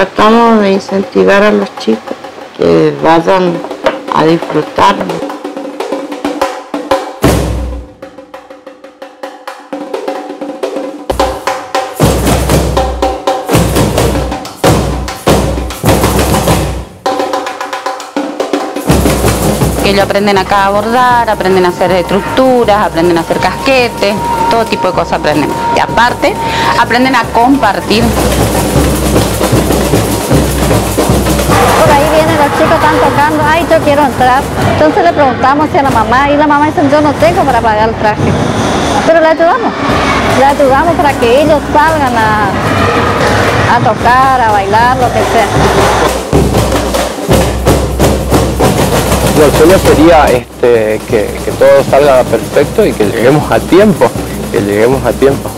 Tratamos de incentivar a los chicos que vayan a disfrutarlo. ellos aprenden acá a bordar, aprenden a hacer estructuras, aprenden a hacer casquetes, todo tipo de cosas aprenden. Y aparte, aprenden a compartir. Tocando, ay, yo quiero entrar. Entonces le preguntamos a la mamá y la mamá dice, yo no tengo para pagar el traje. Pero le ayudamos, le ayudamos para que ellos salgan a, a tocar, a bailar, lo que sea. el sueño sería este, que, que todo salga perfecto y que lleguemos a tiempo, que lleguemos a tiempo.